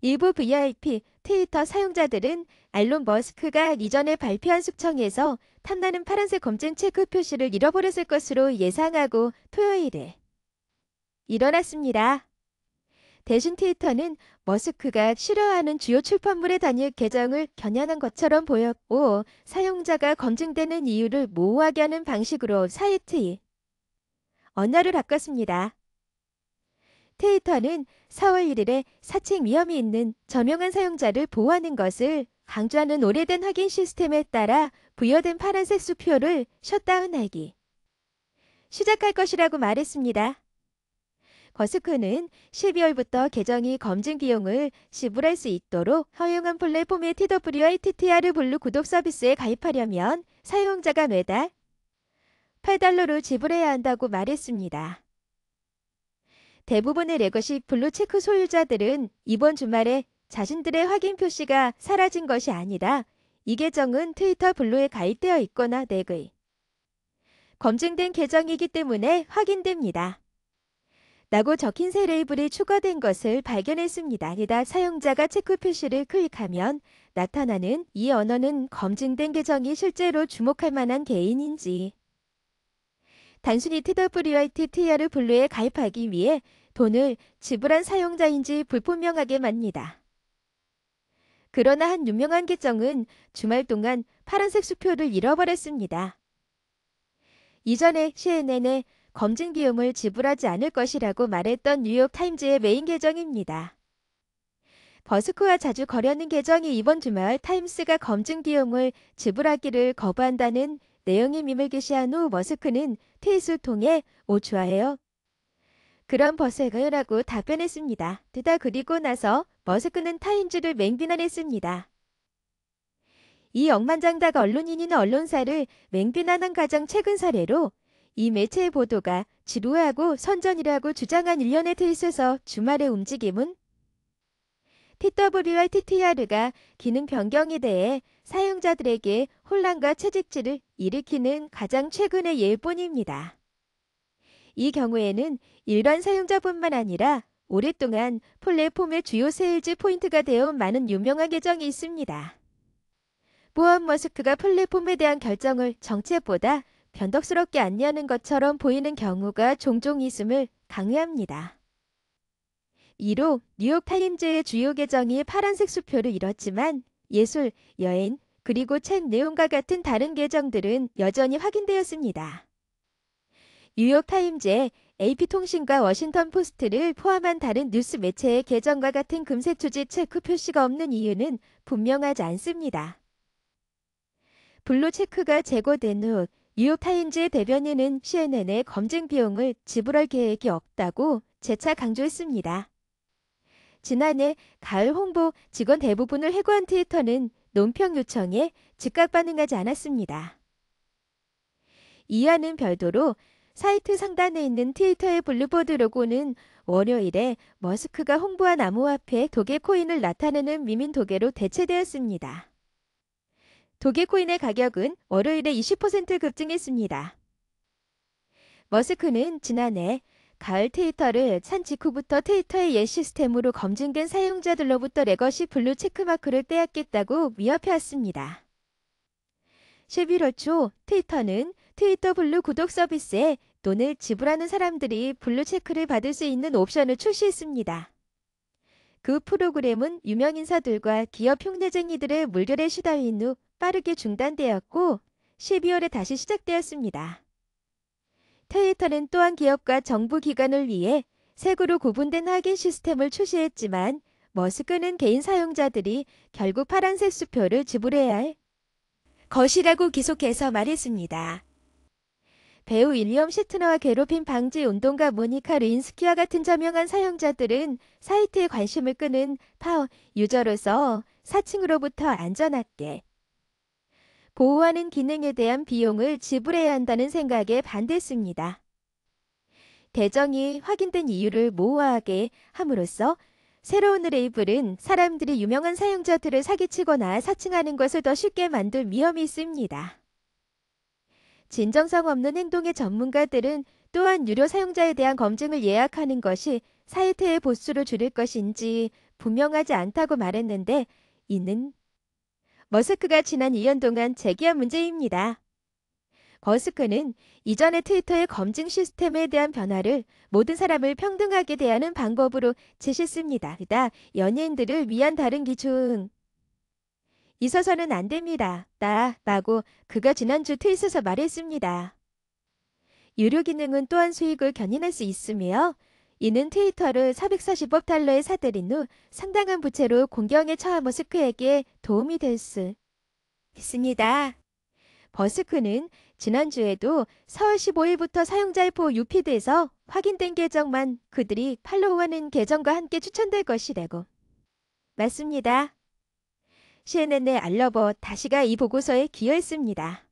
일부 VIP 트위터 사용자들은 알론 머스크가 이전에 발표한 숙청에서 탐나는 파란색 검증 체크 표시를 잃어버렸을 것으로 예상하고 토요일에 일어났습니다. 대신 트위터는 머스크가 싫어하는 주요 출판물의 단일 계정을 겨냥한 것처럼 보였고 사용자가 검증되는 이유를 모호하게 하는 방식으로 사이트에 언어를 바꿨습니다. 트위터는 4월 1일에 사칭 위험이 있는 저명한 사용자를 보호하는 것을 강조하는 오래된 확인 시스템에 따라 부여된 파란색 수표를 셧다운하기 시작할 것이라고 말했습니다. 머스크는 12월부터 계정이 검증 비용을 지불할 수 있도록 허용한 플랫폼의 TWITTR Blue 구독 서비스에 가입하려면 사용자가 매달 8달러를 지불해야 한다고 말했습니다. 대부분의 legacy blue check 소유자들은 이번 주말에 자신들의 확인 표시가 사라진 것이 아니라 이 계정은 트위터 블루에 가입되어 있거나 내의 검증된 계정이기 때문에 확인됩니다. 라고 적힌 새 레이블이 추가된 것을 발견했습니다. 게다가 사용자가 체크 표시를 클릭하면 나타나는 이 언어는 검증된 계정이 실제로 주목할 만한 개인인지 단순히 TWITTR Blue에 가입하기 위해 돈을 지불한 사용자인지 불분명하게 만듭니다. 그러나 한 유명한 계정은 주말 동안 파란색 수표를 잃어버렸습니다. 이전에 CNN에 검증 비용을 지불하지 않을 것이라고 말했던 뉴욕타임즈의 메인 계정입니다. 머스크와 자주 거래하는 계정이 이번 주말 타임스가 검증 비용을 지불하기를 거부한다는 내용의 밈을 게시한 후 머스크는 트윗을 통해 오 좋아해요. 그런 버스가요라고 답변했습니다. 뜨다 그리고 나서 머스크는 타임즈를 맹비난했습니다. 이 억만장작 언론인이나 언론사를 맹비난한 가장 최근 사례로 이 매체의 보도가 지루하고 선전이라고 주장한 일련의 트윗에서 주말의 움직임은 TW와 TTR가 기능 변경에 대해 사용자들에게 혼란과 채찍질을 일으키는 가장 최근의 예뿐입니다. 이 경우에는 일반 사용자뿐만 아니라 오랫동안 플랫폼의 주요 sales point가 되어온 많은 유명한 계정이 있습니다. 보안 머스크가 플랫폼에 대한 결정을 정책보다 변덕스럽게 안내하는 것처럼 보이는 경우가 종종 있음을 강조합니다. 이로 뉴욕타임즈의 주요 계정이 파란색 수표를 잃었지만 예술, 여행, 그리고 책 내용과 같은 다른 계정들은 여전히 확인되었습니다. 뉴욕타임즈의 AP통신과 워싱턴포스트를 포함한 다른 뉴스 매체의 계정과 같은 금색 주지 체크 표시가 없는 이유는 분명하지 않습니다. blue check가 제거된 후 뉴욕타임즈의 대변인은 CNN의 검증 비용을 지불할 계획이 없다고 재차 강조했습니다. 지난해 가을 홍보 직원 대부분을 해고한 트위터는 논평 요청에 즉각 반응하지 않았습니다. 이와는 별도로 사이트 상단에 있는 트위터의 blue bird 로고는 월요일에 머스크가 홍보한 암호화폐 도게코인을 나타내는 meme인 도게로 대체되었습니다. 도게코인의 가격은 월요일에 20% 급증했습니다. 머스크는 지난해 가을 트위터를 산 직후부터 트위터의 옛 시스템으로 검증된 사용자들로부터 legacy blue check mark를 빼앗겠다고 위협해왔습니다. 11월 초 트위터는 트위터 블루 구독 서비스에 돈을 지불하는 사람들이 블루 체크를 받을 수 있는 옵션을 출시했습니다. 그 프로그램은 유명 인사들과 기업 흉내쟁이들의 물결에 시달린 후 빠르게 중단되었고 12월에 다시 시작되었습니다. 트위터는 또한 기업과 정부 기관을 위해 색으로 구분된 확인 시스템을 출시했지만 머스크는 개인 사용자들이 결국 파란색 수표를 지불해야 할 것이라고 계속해서 말했습니다. 배우 윌리엄 시트너와 괴롭힘 방지 운동가 모니카 르인스키와 같은 저명한 사용자들은 사이트에 관심을 끄는 파워 유저로서 사칭으로부터 안전하게 보호하는 기능에 대한 비용을 지불해야 한다는 생각에 반대했습니다. 대정이 확인된 이유를 모호하게 함으로써 새로운 레이블은 사람들이 유명한 사용자들을 사기치거나 사칭하는 것을 더 쉽게 만들 위험이 있습니다. 진정성 없는 행동의 전문가들은 또한 유료 사용자에 대한 검증을 예약하는 것이 사이트의 보수를 줄일 것인지 분명하지 않다고 말했는데 이는 머스크가 지난 2년 동안 제기한 문제입니다. 머스크는 이전의 트위터의 검증 시스템에 대한 변화를 모든 사람을 평등하게 대하는 방법으로 제시했습니다. 그다 연예인들을 위한 다른 기준. 있어서는 안 됩니다. 나, 라고 그가 지난주 트윗에서 말했습니다. 유료 기능은 또한 수익을 견인할 수 있으며 이는 트위터를 440억 달러에 사들인 후 상당한 부채로 공경에 처한 머스크에게 도움이 될 수 있습니다. 버스크는 지난주에도 4월 15일부터 사용자의 포 유피드에서 확인된 계정만 그들이 팔로우하는 계정과 함께 추천될 것이라고. 맞습니다. CNN의 알러버 다시가 이 보고서에 기여했습니다.